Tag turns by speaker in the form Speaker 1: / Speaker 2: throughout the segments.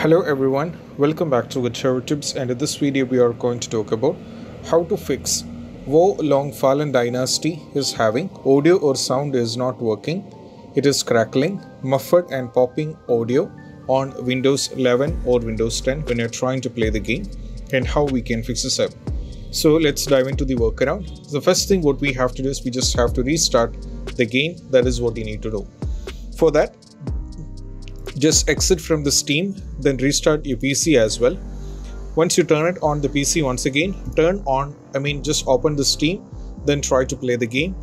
Speaker 1: Hello everyone, welcome back to Whichever Tips and in this video we are going to talk about how to fix Wo Long Fallen Dynasty is having audio or sound is not working. It is crackling, muffled and popping audio on Windows 11 or Windows 10 when you're trying to play the game and how we can fix this up. So let's dive into the workaround. The first thing what we have to do is we just have to restart the game. That is what you need to do. For that, just exit from the steam then restart your pc as well. Once you turn it on the pc once again turn on i mean just open the steam then try to play the game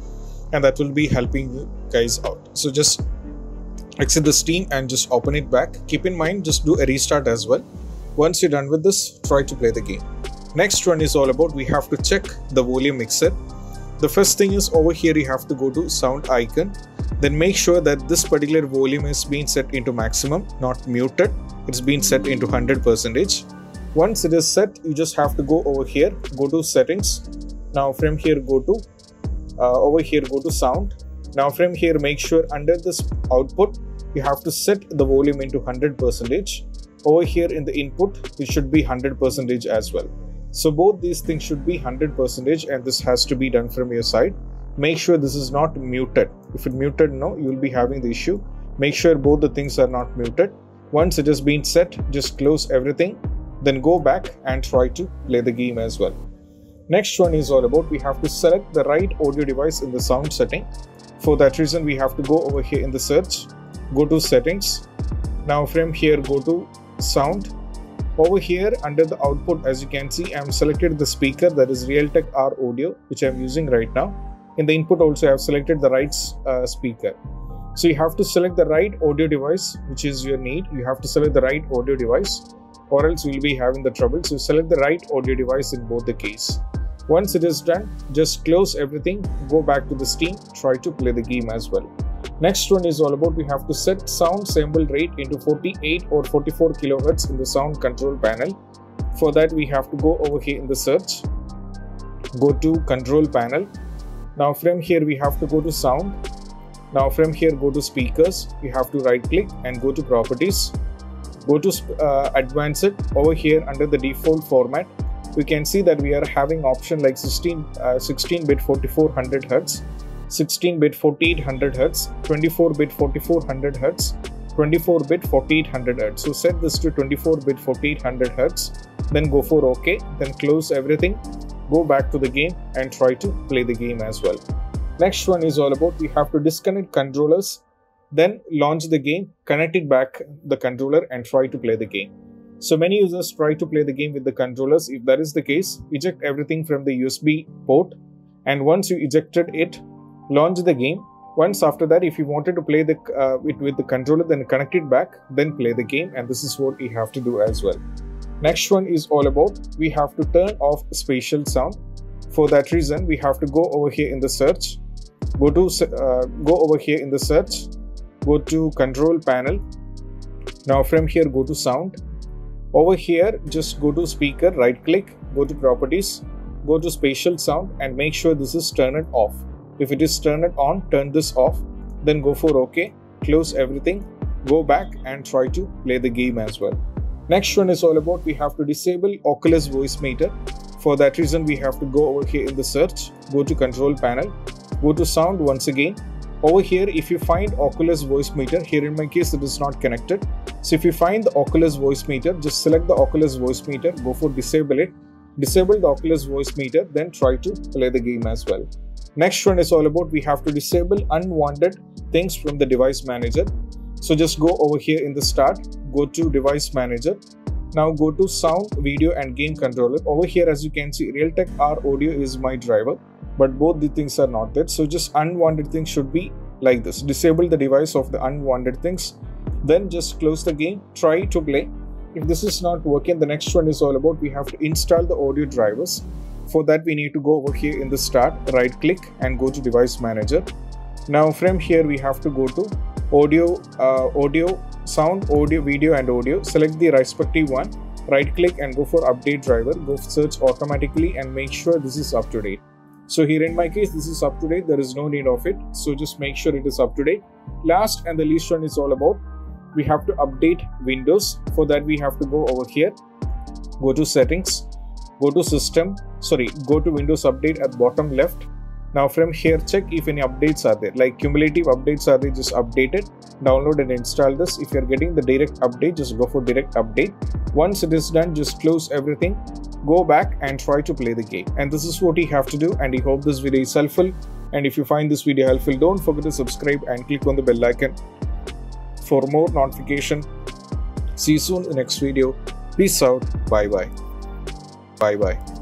Speaker 1: and that will be helping you guys out. So just exit the steam and just open it back. Keep in mind just do a restart as well. Once you're done with this try to play the game. Next one is all about we have to check the volume mixer. The first thing is over here you have to go to sound icon then make sure that this particular volume is being set into maximum not muted. It's been set into 100 percentage. Once it is set you just have to go over here go to settings. Now from here go to uh, over here go to sound. Now from here make sure under this output you have to set the volume into 100 percentage. Over here in the input it should be 100 percentage as well. So both these things should be 100 percentage and this has to be done from your side make sure this is not muted. If it muted no you will be having the issue. Make sure both the things are not muted. Once it has been set just close everything then go back and try to play the game as well. Next one is all about we have to select the right audio device in the sound setting. For that reason we have to go over here in the search go to settings. Now from here go to sound. Over here under the output as you can see i'm selected the speaker that is realtek r audio which i'm using right now in the input also I have selected the right uh, speaker. So you have to select the right audio device, which is your need. You have to select the right audio device or else you will be having the trouble. So select the right audio device in both the case. Once it is done, just close everything, go back to the Steam, try to play the game as well. Next one is all about we have to set sound sample rate into 48 or 44 kilohertz in the sound control panel. For that we have to go over here in the search, go to control panel now from here we have to go to sound. Now from here go to speakers. You have to right click and go to properties. Go to uh, advanced over here under the default format. We can see that we are having option like 16 uh, 16 bit 4400 hertz 16 bit 4800 hertz 24 bit 4400 hertz 24 bit 4800 hertz so set this to 24 bit 4800 hertz then go for ok then close everything go back to the game and try to play the game as well. Next one is all about we have to disconnect controllers, then launch the game, connect it back the controller and try to play the game. So many users try to play the game with the controllers. If that is the case, eject everything from the USB port and once you ejected it, launch the game. Once after that, if you wanted to play the uh, it with the controller, then connect it back, then play the game and this is what you have to do as well. Next one is all about we have to turn off spatial sound. For that reason, we have to go over here in the search, go to uh, go over here in the search, go to control panel. Now from here, go to sound. Over here, just go to speaker, right click, go to properties, go to spatial sound and make sure this is turned off. If it is turned on, turn this off, then go for OK, close everything, go back and try to play the game as well. Next one is all about we have to disable Oculus voice meter. For that reason, we have to go over here in the search, go to control panel, go to sound once again. Over here, if you find Oculus voice meter, here in my case, it is not connected. So if you find the Oculus voice meter, just select the Oculus voice meter, go for disable it, disable the Oculus voice meter, then try to play the game as well. Next one is all about we have to disable unwanted things from the device manager. So just go over here in the start, go to device manager. Now go to sound, video and game controller. Over here as you can see Realtek R audio is my driver but both the things are not there. So just unwanted things should be like this. Disable the device of the unwanted things. Then just close the game, try to play. If this is not working, the next one is all about we have to install the audio drivers. For that we need to go over here in the start, right click and go to device manager. Now from here we have to go to audio uh, audio sound audio video and audio select the respective one right click and go for update driver go search automatically and make sure this is up to date. So here in my case this is up to date there is no need of it. So just make sure it is up to date. Last and the least one is all about we have to update windows. For that we have to go over here go to settings go to system sorry go to windows update at bottom left now from here check if any updates are there. Like cumulative updates are they just update it download and install this. If you're getting the direct update just go for direct update. Once it is done just close everything. Go back and try to play the game. And this is what you have to do and i hope this video is helpful. And if you find this video helpful don't forget to subscribe and click on the bell icon for more notification. See you soon in the next video. Peace out. Bye bye bye bye